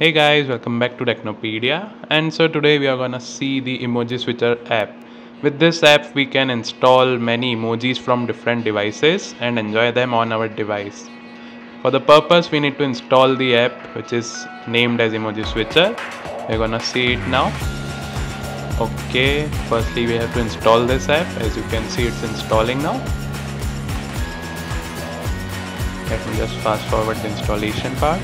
Hey guys, welcome back to Technopedia. And so today we are gonna see the Emoji Switcher app. With this app, we can install many emojis from different devices and enjoy them on our device. For the purpose, we need to install the app which is named as Emoji Switcher. We're gonna see it now. Okay, firstly we have to install this app. As you can see, it's installing now. Let me just fast forward the installation part.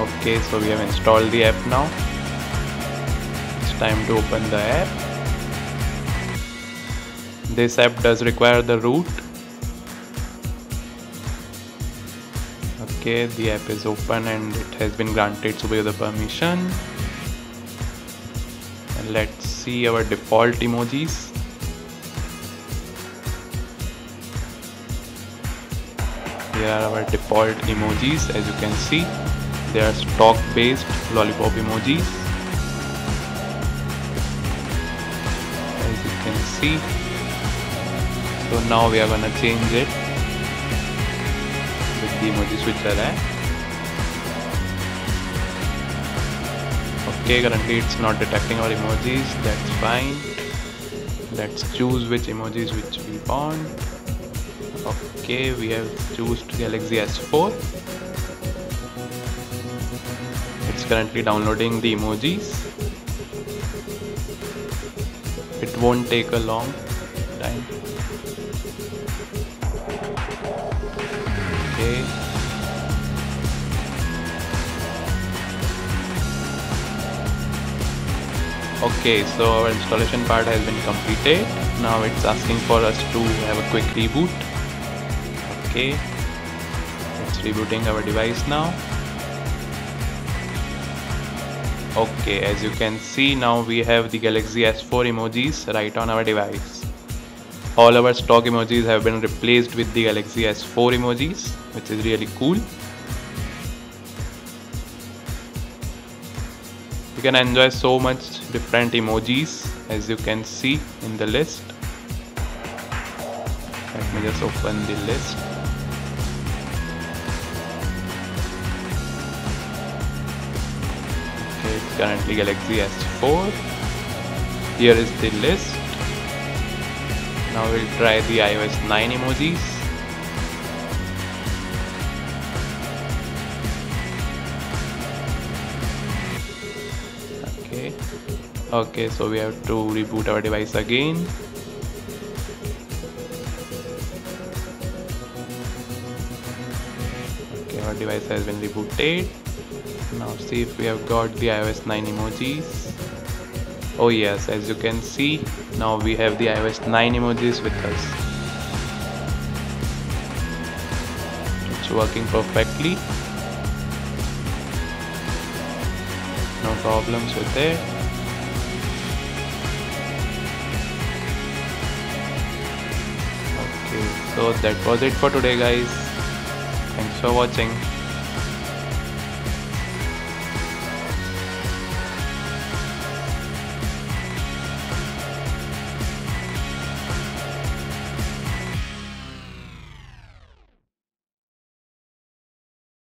Okay so we have installed the app now. It's time to open the app. This app does require the root. Okay the app is open and it has been granted to the permission. And let's see our default emojis. Here are our default emojis as you can see they are stock based lollipop emojis. As you can see. So now we are gonna change it with the emoji switcher app okay currently it's not detecting our emojis. That's fine. Let's choose which emojis which we want. Okay we have chosen galaxy s4 currently downloading the emojis. It won't take a long time. Okay. Okay so our installation part has been completed. Now it's asking for us to have a quick reboot. Okay. It's rebooting our device now okay as you can see now we have the galaxy s4 emojis right on our device. All our stock emojis have been replaced with the galaxy s4 emojis which is really cool. You can enjoy so much different emojis as you can see in the list. Let me just open the list currently Galaxy S4 here is the list. Now we'll try the iOS 9 emojis. Okay. Okay so we have to reboot our device again. Okay our device has been rebooted now see if we have got the iOS 9 emojis. Oh yes as you can see now we have the iOS 9 emojis with us. It's working perfectly. No problems with it. Okay so that was it for today guys. Thanks for watching